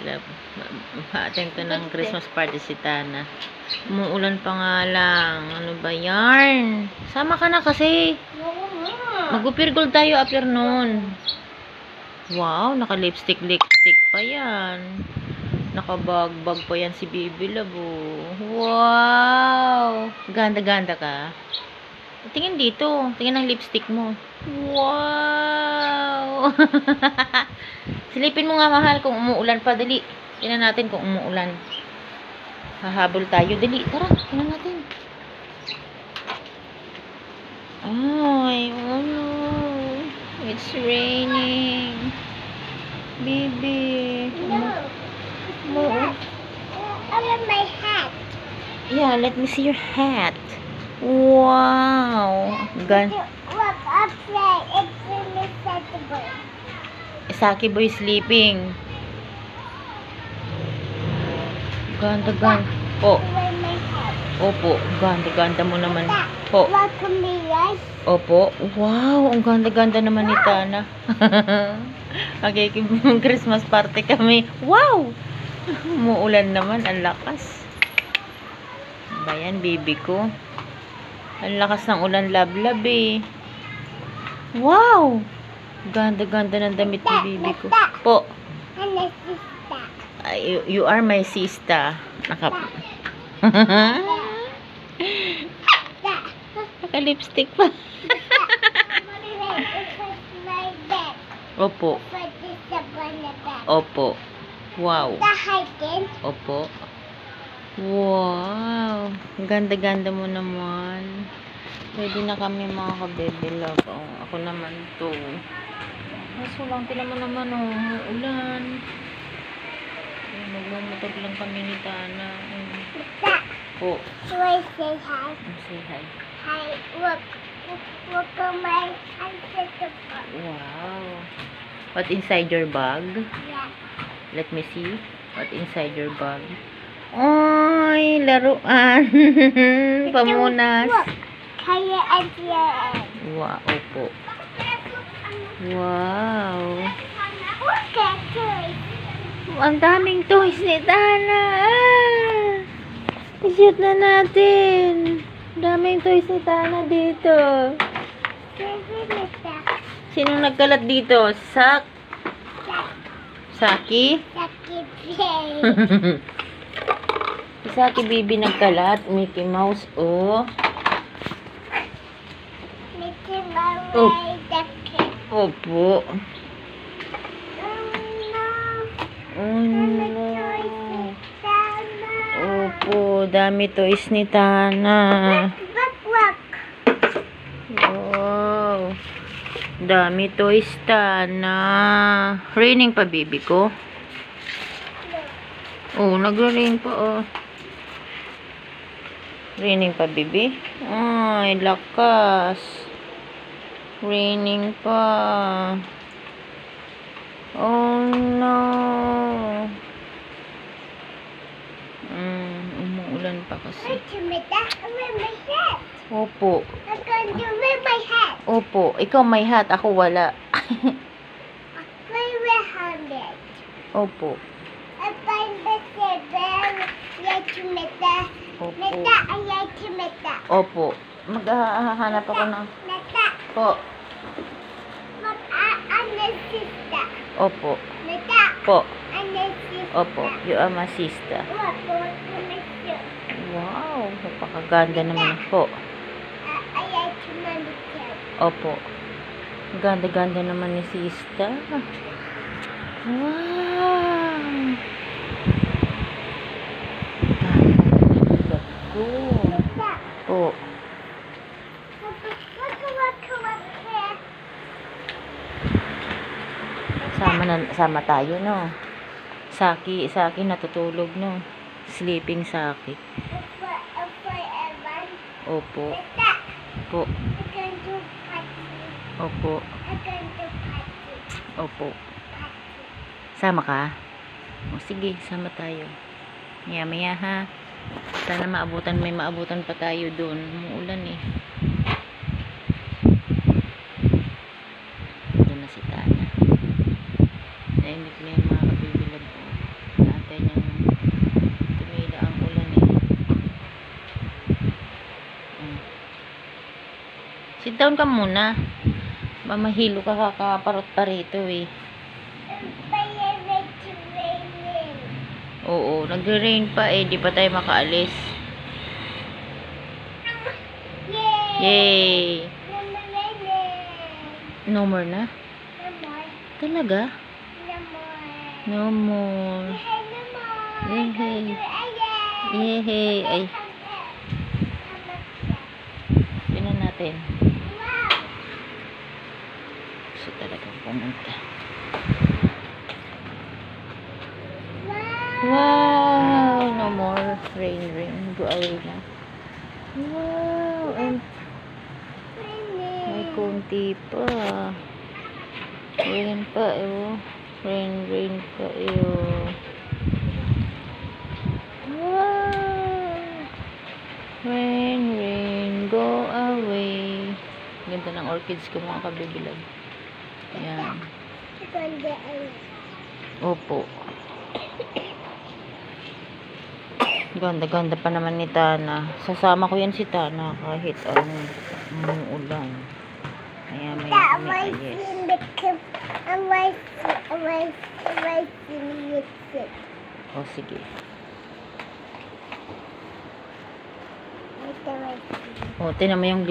love. Pa-attend to ng Christmas party si Tana. Umuulan pa nga lang. Ano ba yarn? Sama ka na kasi. Mag-upirgol tayo afternoon. Wow, naka-lipstick, lipstick pa yan. Nakabagbag pa yan si Baby Love. Wow! Ganda-ganda ka. Tingin dito. Tingin ng lipstick mo. Wow! Silipin mo nga mahal kung umuulan pa. Dali. Tingnan natin kung umuulan. Hahabol tayo. Dali. Tara. Tingnan natin. Ay, oh no. It's raining. Baby. No. Mo. I want my hat. Yeah, let me see your hat. Wow. Gan Look up there. It's unacceptable. Saki boy sleeping. Ganda, ganda. Po. Opo. Ganda, ganda mo naman. Po. Opo. Wow, ang ganda-ganda naman ni Tana. okay, Christmas party kami. Wow! Umuulan naman, ang lakas. Ba yan, baby ko? Ang lakas ng ulan, lablab eh. Wow! Ganda-ganda ng damit ni baby ko. Po, ay, you, you are my sister. Naka... That. Naka-lipstick pa. Opo, opo. Wow. Opo. Wow. Ganda-ganda mo naman. Pwede na kami mga ka-baby love. Oh, ako naman to. Kaso lang, tinan mo naman oh, ulan. Ay, Magmamotor lang kami ni Tana. Ay. Po, So I say hi. say hi. Hi. Look. Look at my unacceptable. Wow. What inside your bag? Yeah. Let me see. What inside your bag? Ay, laruan. Pamunas. Look. Kaya end. Wow, opo. Wow. Ang daming toys ni Tana. Ah! I-shoot na natin. Daming toys ni Tana dito. Sinong nagkalat dito? Sak? Saki? Play. Si Saki Bibi nagkalat. Mickey Mouse, oh. Mickey Mouse. Oh. Opo. Oh no. Opo, dami toys ni Tana. Wow. Dami toys, Tana. Raining pa, baby ko. Oh, nag-rain pa, oh. Raining pa, baby. Ay, lakas. Raining pa. Oh, no. Mm, umuulan pa kasi. Opo. I'm going to wear my hat. Opo. Ikaw may hat, ako wala. Opo. Opo. Opo. Maghahanap ako ng... Mita, Po. Sister. Opo. Mita, Po. I'm sister. Opo. You are my sister. Do? Wow. Napakaganda naman po. I, I like too. Opo. Ganda-ganda naman ni sister. Wow. Ganda. Mita, Po. look, look, look, look here. Sama tayo, no? Saki, Saki natutulog, no? Sleeping Saki. Opo. Opo. Opo. Party. Sama ka? O sige, sama tayo. Maya maya ha. Sana maabutan, may maabutan pa tayo doon. Umuulan eh. problema kabibilog ko. Naantay niyang tumila ang ulan eh. Hmm. Sit down ka muna. Mamahilo ka kakaparot pa rito eh. Oo, nagre-rain pa eh. Di pa tayo makaalis. Yay! Yay! No more na? No more. Talaga? No more. Yay! Yay! Ay, tingnan natin. Gusto talaga pumunta. Wow! No more rain, rain. Go away na. Wow! And may konti pa. Rain pa, eh. Rain, rain eh. Wow! Rain, rain, go away. Ganda ng orchids ko mga kabibilag. Ayan. Opo. Ganda-ganda pa naman ni Tana. Sasama ko yan si Tana kahit anong umuulan. Ayan, may the cup. O, sige. I was O, tinan mo yung lips